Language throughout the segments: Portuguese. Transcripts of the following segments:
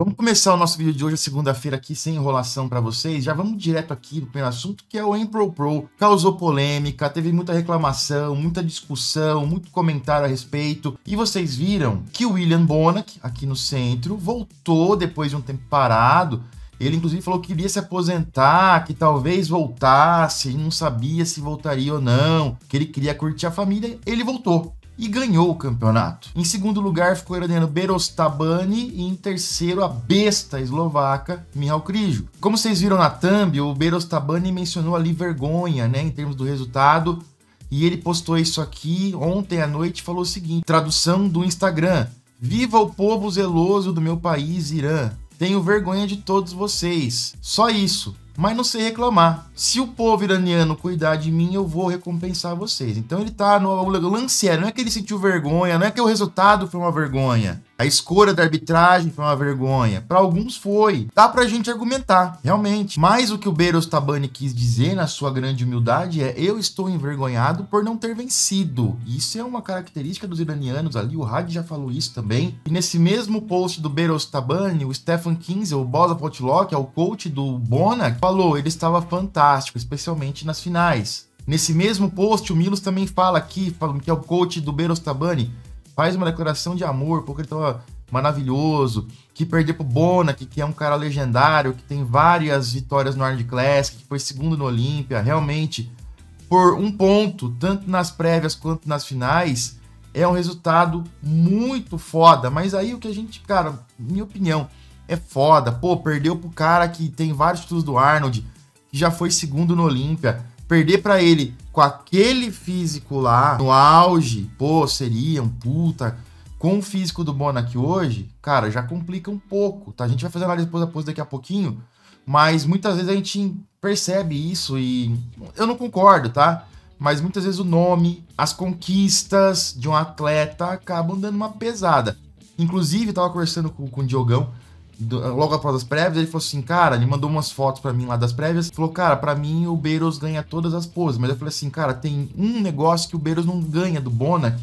Vamos começar o nosso vídeo de hoje, segunda-feira, aqui, sem enrolação para vocês. Já vamos direto aqui no primeiro assunto, que é o Empro Pro. Causou polêmica, teve muita reclamação, muita discussão, muito comentário a respeito. E vocês viram que o William Bonac, aqui no centro, voltou depois de um tempo parado. Ele, inclusive, falou que queria se aposentar, que talvez voltasse, não sabia se voltaria ou não, que ele queria curtir a família. Ele voltou e ganhou o campeonato. Em segundo lugar ficou o iraniano Berostabani e em terceiro a besta eslovaca Mihal Krijo. Como vocês viram na thumb, o Berostabani mencionou ali vergonha, né, em termos do resultado, e ele postou isso aqui ontem à noite falou o seguinte: tradução do Instagram: Viva o povo zeloso do meu país, Irã. Tenho vergonha de todos vocês. Só isso mas não sei reclamar. Se o povo iraniano cuidar de mim, eu vou recompensar vocês. Então ele tá no lance é, não é que ele sentiu vergonha, não é que o resultado foi uma vergonha. A escolha da arbitragem foi uma vergonha. Para alguns foi. Dá pra gente argumentar, realmente. Mas o que o Beros Tabani quis dizer, na sua grande humildade, é: eu estou envergonhado por não ter vencido. Isso é uma característica dos iranianos ali. O Hadi já falou isso também. E nesse mesmo post do Beros Tabani, o Stefan Kinzel, o boss da Potlock, é o coach do Bona, falou: ele estava fantástico, especialmente nas finais. Nesse mesmo post, o Milos também fala aqui, que é o coach do Beros Tabani faz uma declaração de amor, porque ele tava maravilhoso, que perdeu pro Bona, que, que é um cara legendário, que tem várias vitórias no Arnold Classic, que foi segundo no Olímpia, realmente, por um ponto, tanto nas prévias quanto nas finais, é um resultado muito foda. Mas aí o que a gente, cara, minha opinião, é foda. Pô, perdeu pro cara que tem vários títulos do Arnold, que já foi segundo no Olímpia, perder para ele com aquele físico lá, no auge, pô, seria um puta. Com o físico do Bonac hoje, cara, já complica um pouco, tá? A gente vai fazer análise depois após daqui a pouquinho, mas muitas vezes a gente percebe isso e eu não concordo, tá? Mas muitas vezes o nome, as conquistas de um atleta acabam dando uma pesada. Inclusive, eu tava conversando com, com o Diogão, logo após as prévias, ele falou assim, cara, ele mandou umas fotos para mim lá das prévias, falou, cara, para mim o Beiros ganha todas as poses, mas eu falei assim, cara, tem um negócio que o Beiros não ganha do Bonac,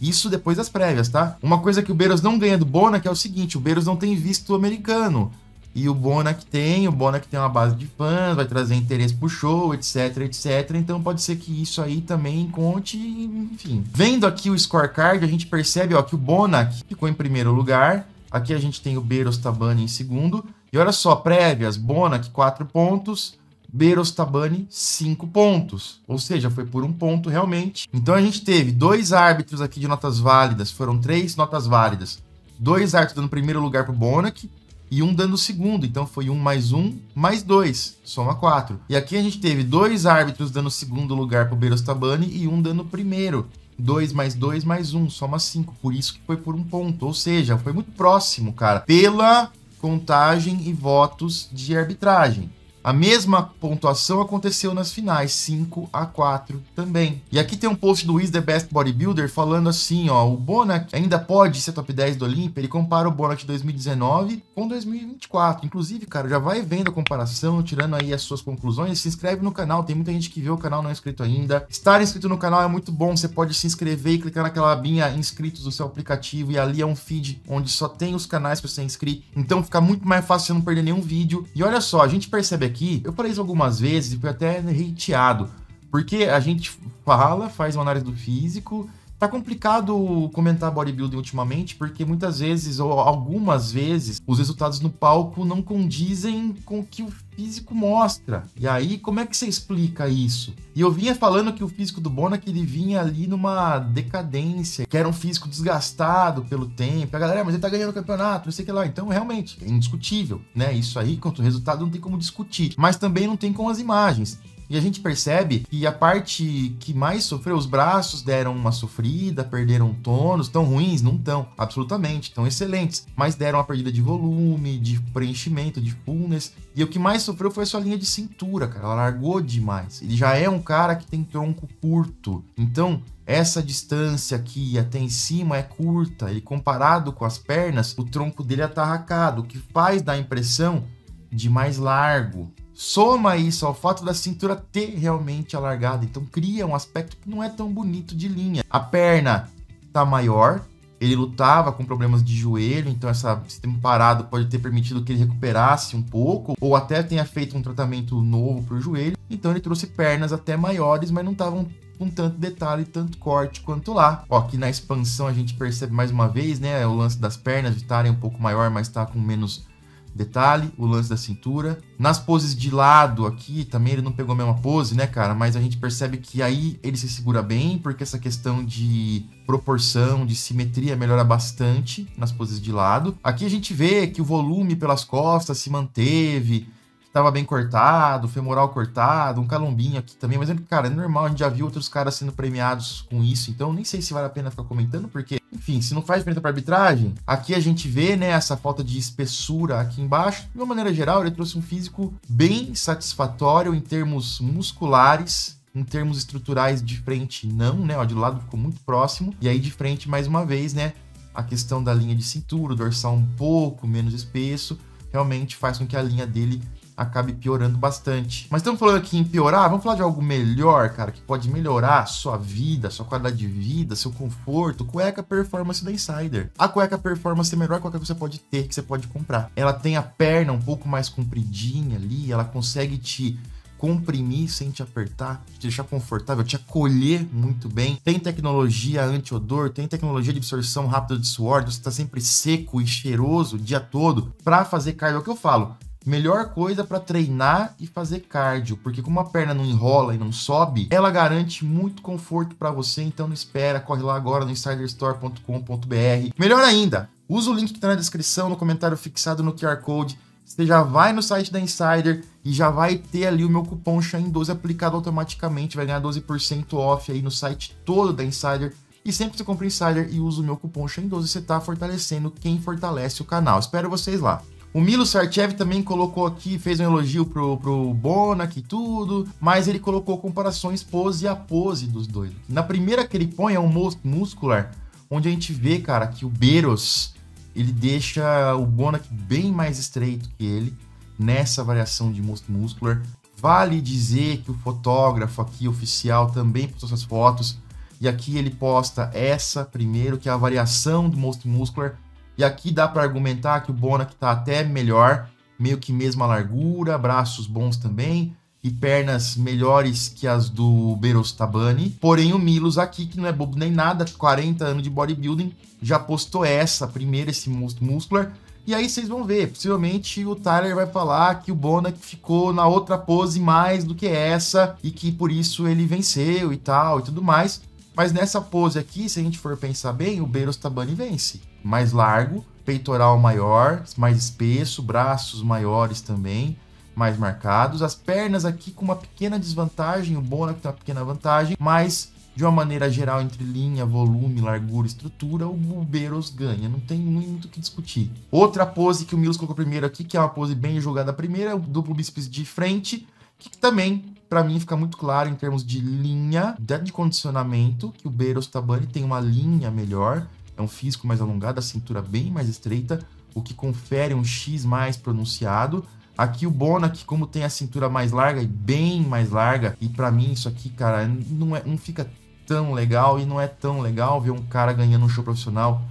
isso depois das prévias, tá? Uma coisa que o Beiros não ganha do Bonac é o seguinte, o Beiros não tem visto americano, e o Bonac tem, o Bonac tem uma base de fãs, vai trazer interesse pro show, etc, etc. Então pode ser que isso aí também conte, enfim. Vendo aqui o scorecard, a gente percebe ó, que o Bonac ficou em primeiro lugar, Aqui a gente tem o Beros Tabani em segundo. E olha só, prévias, Bonac 4 pontos, Beros Tabani 5 pontos. Ou seja, foi por um ponto realmente. Então a gente teve dois árbitros aqui de notas válidas, foram três notas válidas. Dois árbitros dando primeiro lugar para o Bonac e um dando segundo. Então foi um mais um, mais dois, soma quatro. E aqui a gente teve dois árbitros dando segundo lugar para o Beros Tabani e um dando primeiro. 2 mais 2 mais 1, soma 5. Por isso que foi por um ponto. Ou seja, foi muito próximo, cara, pela contagem e votos de arbitragem. A mesma pontuação aconteceu nas finais, 5 a 4 também. E aqui tem um post do Is The Best Bodybuilder falando assim, ó, o Bonac ainda pode ser top 10 do Olímpia, ele compara o Bonac de 2019 com 2024. Inclusive, cara, já vai vendo a comparação, tirando aí as suas conclusões, se inscreve no canal, tem muita gente que vê o canal não é inscrito ainda. Estar inscrito no canal é muito bom, você pode se inscrever e clicar naquela abinha inscritos do seu aplicativo e ali é um feed onde só tem os canais para você inscrito. Então fica muito mais fácil você não perder nenhum vídeo. E olha só, a gente percebe aqui, eu falei isso algumas vezes e fui até hateado, porque a gente fala, faz uma análise do físico, Tá complicado comentar bodybuilding ultimamente, porque muitas vezes, ou algumas vezes, os resultados no palco não condizem com o que o físico mostra. E aí, como é que você explica isso? E eu vinha falando que o físico do Bona que ele vinha ali numa decadência, que era um físico desgastado pelo tempo. A galera, mas ele tá ganhando o campeonato, não sei o que lá. Então, realmente, é indiscutível, né? Isso aí, quanto o resultado, não tem como discutir. Mas também não tem com as imagens. E a gente percebe que a parte que mais sofreu, os braços deram uma sofrida, perderam tônus, tão ruins? Não tão, absolutamente, estão excelentes, mas deram uma perdida de volume, de preenchimento, de fullness. E o que mais sofreu foi a sua linha de cintura, cara, ela largou demais. Ele já é um cara que tem tronco curto, então essa distância aqui até em cima é curta, e comparado com as pernas, o tronco dele é atarracado, o que faz dar a impressão de mais largo. Soma isso ao fato da cintura ter realmente alargado, então cria um aspecto que não é tão bonito de linha. A perna tá maior, ele lutava com problemas de joelho, então esse tempo parado pode ter permitido que ele recuperasse um pouco, ou até tenha feito um tratamento novo para o joelho. Então ele trouxe pernas até maiores, mas não estavam com tanto detalhe, tanto corte quanto lá. Ó, aqui na expansão a gente percebe mais uma vez, né, o lance das pernas estarem um pouco maior, mas está com menos detalhe, o lance da cintura. Nas poses de lado aqui, também ele não pegou a mesma pose, né, cara? Mas a gente percebe que aí ele se segura bem, porque essa questão de proporção, de simetria melhora bastante nas poses de lado. Aqui a gente vê que o volume pelas costas se manteve, estava bem cortado, femoral cortado, um calombinho aqui também, mas, cara, é normal, a gente já viu outros caras sendo premiados com isso, então nem sei se vale a pena ficar comentando, porque, enfim, se não faz diferença para arbitragem, aqui a gente vê, né, essa falta de espessura aqui embaixo. De uma maneira geral, ele trouxe um físico bem satisfatório em termos musculares, em termos estruturais de frente não, né, ó, de lado ficou muito próximo, e aí de frente, mais uma vez, né, a questão da linha de cintura, o dorsal um pouco menos espesso, realmente faz com que a linha dele acabe piorando bastante. Mas estamos falando aqui em piorar, vamos falar de algo melhor, cara, que pode melhorar sua vida, sua qualidade de vida, seu conforto. Cueca Performance da Insider. A cueca Performance é a melhor cueca que você pode ter, que você pode comprar. Ela tem a perna um pouco mais compridinha ali, ela consegue te comprimir sem te apertar, te deixar confortável, te acolher muito bem. Tem tecnologia anti-odor, tem tecnologia de absorção rápida de suor, você está sempre seco e cheiroso o dia todo para fazer cardio. É o que eu falo. Melhor coisa para treinar e fazer cardio, porque como a perna não enrola e não sobe, ela garante muito conforto para você, então não espera, corre lá agora no insiderstore.com.br. Melhor ainda, usa o link que está na descrição, no comentário fixado no QR Code. Você já vai no site da Insider e já vai ter ali o meu cupom SHINE12 aplicado automaticamente, vai ganhar 12% off aí no site todo da Insider. E sempre que você compra Insider e usa o meu cupom SHINE12, você está fortalecendo quem fortalece o canal. Espero vocês lá. O Milo Sarchev também colocou aqui, fez um elogio pro, pro Bonac e tudo, mas ele colocou comparações pose a pose dos dois. Na primeira que ele põe é um muscular, onde a gente vê, cara, que o Beros, ele deixa o Bonac bem mais estreito que ele, nessa variação de muscular. Vale dizer que o fotógrafo aqui oficial também postou essas fotos, e aqui ele posta essa primeiro, que é a variação do most muscular, e aqui dá para argumentar que o Bonac está até melhor, meio que mesma largura, braços bons também e pernas melhores que as do Beros Tabani. Porém, o Milos aqui, que não é bobo nem nada, 40 anos de bodybuilding, já postou essa, primeiro esse muscular. E aí vocês vão ver, possivelmente o Tyler vai falar que o Bonac ficou na outra pose mais do que essa e que por isso ele venceu e tal e tudo mais. Mas nessa pose aqui, se a gente for pensar bem, o Beros Tabani vence mais largo, peitoral maior, mais espesso, braços maiores também, mais marcados. As pernas aqui com uma pequena desvantagem, o Bonac tem uma pequena vantagem, mas de uma maneira geral, entre linha, volume, largura, estrutura, o Bubeiros ganha. Não tem muito o que discutir. Outra pose que o Mills colocou primeiro aqui, que é uma pose bem jogada primeira, é o duplo bíceps de frente, que também, para mim, fica muito claro em termos de linha de condicionamento, que o Beiros Tabani tem uma linha melhor, é um físico mais alongado, a cintura bem mais estreita, o que confere um X mais pronunciado. Aqui o Bonac, como tem a cintura mais larga e bem mais larga, e para mim isso aqui, cara, não, é, não fica tão legal e não é tão legal ver um cara ganhando um show profissional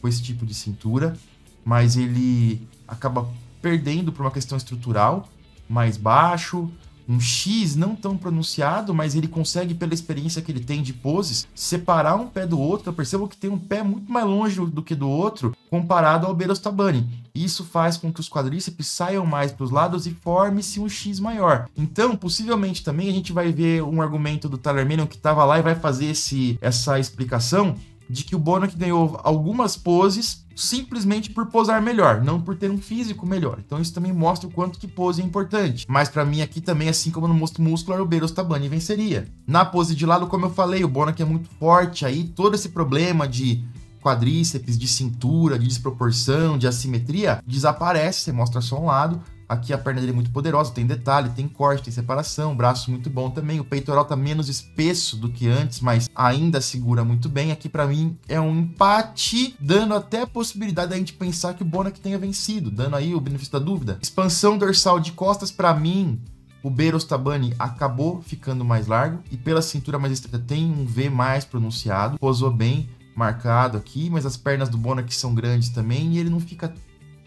com esse tipo de cintura, mas ele acaba perdendo por uma questão estrutural, mais baixo, um X não tão pronunciado, mas ele consegue, pela experiência que ele tem de poses, separar um pé do outro. Eu percebo que tem um pé muito mais longe do que do outro, comparado ao Beros Tabani. Isso faz com que os quadríceps saiam mais para os lados e forme-se um X maior. Então, possivelmente também a gente vai ver um argumento do Tyler que estava lá e vai fazer esse, essa explicação de que o Bonac ganhou algumas poses simplesmente por posar melhor, não por ter um físico melhor. Então isso também mostra o quanto que pose é importante. Mas para mim aqui também, assim como no Monstro Muscular, o Beros Tabani venceria. Na pose de lado, como eu falei, o Bonac é muito forte, aí todo esse problema de quadríceps, de cintura, de desproporção, de assimetria, desaparece, você mostra só um lado. Aqui a perna dele é muito poderosa, tem detalhe, tem corte, tem separação, braço muito bom também. O peitoral tá menos espesso do que antes, mas ainda segura muito bem. Aqui para mim é um empate, dando até a possibilidade da gente pensar que o Bonac tenha vencido, dando aí o benefício da dúvida. Expansão dorsal de costas para mim o Beros Tabani acabou ficando mais largo e pela cintura mais estreita tem um V mais pronunciado, posou bem, marcado aqui, mas as pernas do Bonac são grandes também e ele não fica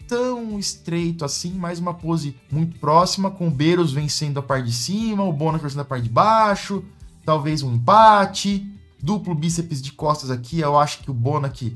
tão estreito assim, mais uma pose muito próxima, com o Beros vencendo a parte de cima, o Bonac vencendo a parte de baixo, talvez um empate, duplo bíceps de costas aqui, eu acho que o Bonac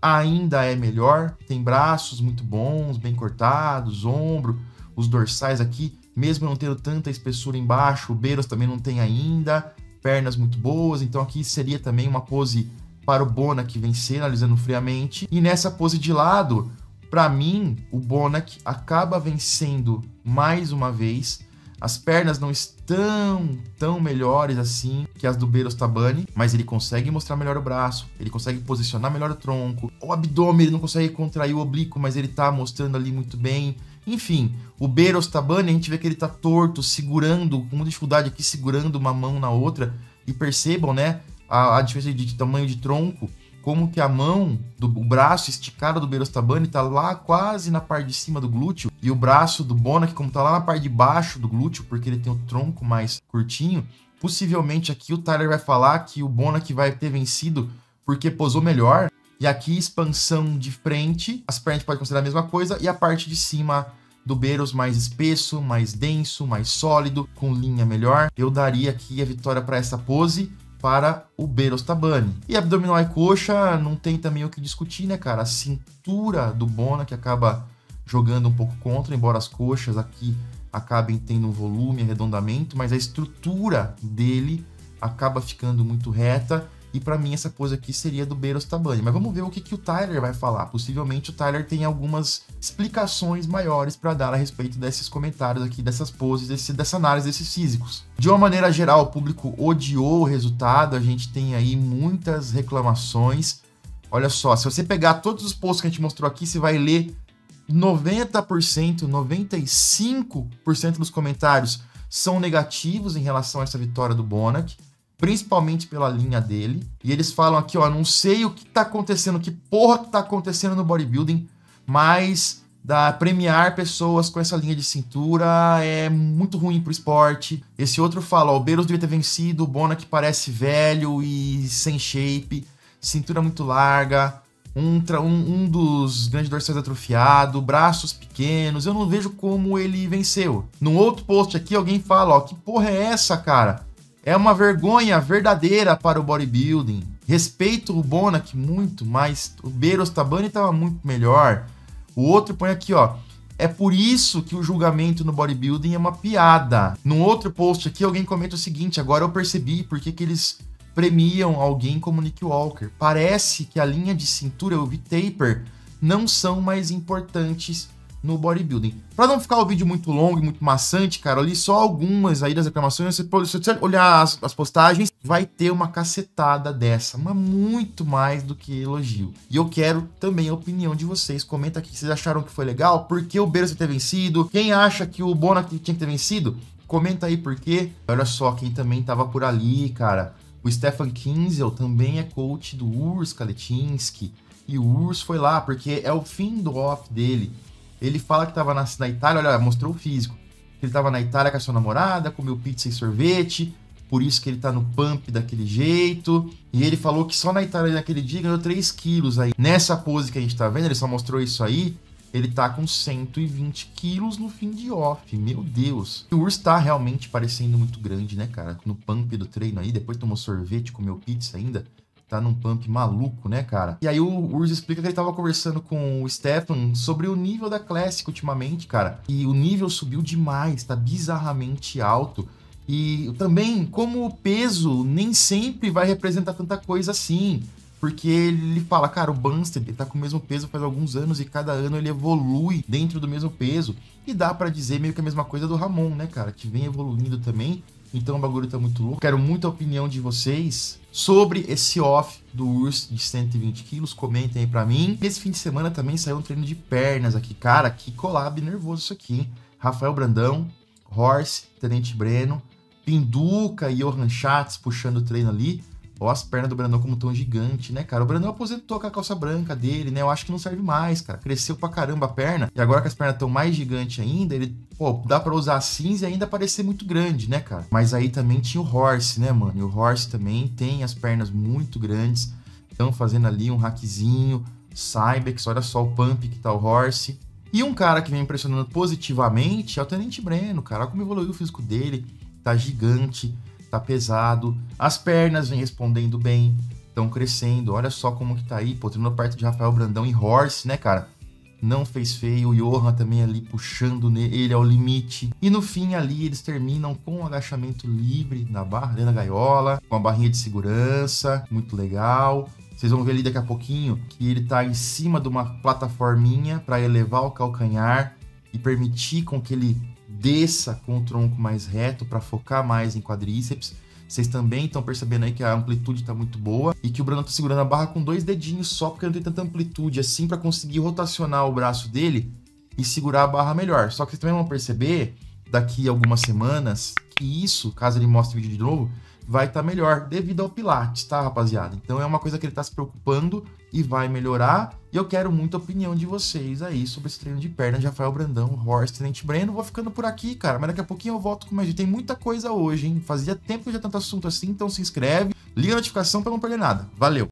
ainda é melhor, tem braços muito bons, bem cortados, ombro, os dorsais aqui, mesmo não tendo tanta espessura embaixo, o Beros também não tem ainda, pernas muito boas, então aqui seria também uma pose para o Bonac vencer, analisando friamente. E nessa pose de lado, para mim, o Bonac acaba vencendo mais uma vez. As pernas não estão tão melhores assim que as do Beros Tabani, mas ele consegue mostrar melhor o braço, ele consegue posicionar melhor o tronco. O abdômen ele não consegue contrair o oblíquo, mas ele tá mostrando ali muito bem. Enfim, o Beros Tabani, a gente vê que ele tá torto, segurando, com dificuldade aqui, segurando uma mão na outra. E percebam, né? a, a diferença de, tamanho de tronco, como que a mão, do o braço esticado do Berostabani tá lá quase na parte de cima do glúteo, e o braço do Bonac, como tá lá na parte de baixo do glúteo, porque ele tem o tronco mais curtinho, possivelmente aqui o Tyler vai falar que o Bonac vai ter vencido porque posou melhor, e aqui expansão de frente, as pernas pode considerar a mesma coisa, e a parte de cima do Beros mais espesso, mais denso, mais sólido, com linha melhor. Eu daria aqui a vitória para essa pose para o Beros Tabani. E abdominal e coxa não tem também o que discutir, né, cara? A cintura do Bona que acaba jogando um pouco contra, embora as coxas aqui acabem tendo um volume, arredondamento, mas a estrutura dele acaba ficando muito reta e para mim essa pose aqui seria do Beros Tabani. Mas vamos ver o que, que o Tyler vai falar. Possivelmente o Tyler tem algumas explicações maiores para dar a respeito desses comentários aqui, dessas poses, desse, dessa análise desses físicos. De uma maneira geral, o público odiou o resultado. A gente tem aí muitas reclamações. Olha só, se você pegar todos os posts que a gente mostrou aqui, você vai ler 90%, 95% dos comentários são negativos em relação a essa vitória do Bonac principalmente pela linha dele. E eles falam aqui, ó, não sei o que tá acontecendo, que porra que tá acontecendo no bodybuilding, mas da premiar pessoas com essa linha de cintura é muito ruim pro esporte. Esse outro fala, ó, o Belos devia ter vencido, o Bona que parece velho e sem shape, cintura muito larga, um, um, um dos grandes dorsais atrofiado, braços pequenos, eu não vejo como ele venceu. No outro post aqui, alguém fala, ó, que porra é essa, cara? É uma vergonha verdadeira para o bodybuilding. Respeito o Bonac muito, mas o Beros Tabani estava muito melhor. O outro põe aqui, ó. É por isso que o julgamento no bodybuilding é uma piada. Num outro post aqui, alguém comenta o seguinte: agora eu percebi por que, que eles premiam alguém como Nick Walker. Parece que a linha de cintura, o V-taper, não são mais importantes no bodybuilding. Para não ficar o vídeo muito longo e muito maçante, cara, ali só algumas aí das reclamações. Se você olhar as, as, postagens, vai ter uma cacetada dessa, mas muito mais do que elogio. E eu quero também a opinião de vocês. Comenta aqui se vocês acharam que foi legal, por que o Beres ter vencido, quem acha que o Bona tinha que ter vencido, comenta aí por quê. Olha só quem também tava por ali, cara. O Stefan Kinzel também é coach do Urs Kaletinski. E o Urs foi lá porque é o fim do off dele. Ele fala que estava na, na, Itália, olha, mostrou o físico. Ele estava na Itália com a sua namorada, comeu pizza e sorvete, por isso que ele tá no pump daquele jeito. E ele falou que só na Itália naquele dia ganhou 3 quilos aí. Nessa pose que a gente tá vendo, ele só mostrou isso aí. Ele tá com 120 quilos no fim de off. Meu Deus. O urso tá realmente parecendo muito grande, né, cara? No pump do treino aí. Depois tomou sorvete, comeu pizza ainda tá num pump maluco, né, cara? E aí o Urs explica que ele tava conversando com o Stefan sobre o nível da Classic ultimamente, cara. E o nível subiu demais, tá bizarramente alto. E também, como o peso nem sempre vai representar tanta coisa assim. Porque ele fala, cara, o Bunstead tá com o mesmo peso faz alguns anos e cada ano ele evolui dentro do mesmo peso. E dá para dizer meio que a mesma coisa do Ramon, né, cara? Que vem evoluindo também. Então o bagulho tá muito louco. Quero muita opinião de vocês sobre esse off do Urs de 120 quilos. Comentem aí pra mim. Esse fim de semana também saiu um treino de pernas aqui. Cara, que collab nervoso isso aqui. Hein? Rafael Brandão, Horse, Tenente Breno, Pinduca e Johan Schatz puxando o treino ali. Ó, as pernas do Brandão como tão gigante, né, cara? O Brandão aposentou com a calça branca dele, né? Eu acho que não serve mais, cara. Cresceu pra caramba a perna. E agora que as pernas estão mais gigantes ainda, ele, pô, dá pra usar cinza e ainda parecer muito grande, né, cara? Mas aí também tinha o Horse, né, mano? E o Horse também tem as pernas muito grandes. estão fazendo ali um hackzinho, Cybex, olha só o pump que tá o Horse. E um cara que vem impressionando positivamente é o Tenente Breno, cara. Olha como evoluiu o físico dele. Tá gigante, tá pesado. As pernas vêm respondendo bem, estão crescendo. Olha só como que tá aí, pô, treinando perto de Rafael Brandão e Horse, né, cara? Não fez feio, o Johan também ali puxando ele ao limite. E no fim ali eles terminam com um agachamento livre na barra, dentro da gaiola, com a barrinha de segurança, muito legal. Vocês vão ver ali daqui a pouquinho que ele está em cima de uma plataforminha para elevar o calcanhar e permitir com que ele desça com o tronco mais reto para focar mais em quadríceps. Vocês também estão percebendo aí que a amplitude está muito boa e que o Bruno está segurando a barra com dois dedinhos só, porque não tem tanta amplitude assim para conseguir rotacionar o braço dele e segurar a barra melhor. Só que vocês também vão perceber daqui a algumas semanas que isso, caso ele mostre o vídeo de novo, vai estar tá melhor devido ao Pilates, tá, rapaziada? Então é uma coisa que ele está se preocupando e vai melhorar. E eu quero muita opinião de vocês aí sobre esse treino de perna de Rafael Brandão, Horst, Tenente Breno. Vou ficando por aqui, cara, mas daqui a pouquinho eu volto com mais. Tem muita coisa hoje, hein? Fazia tempo que eu já tanto assunto assim, então se inscreve, liga a notificação para não perder nada. Valeu!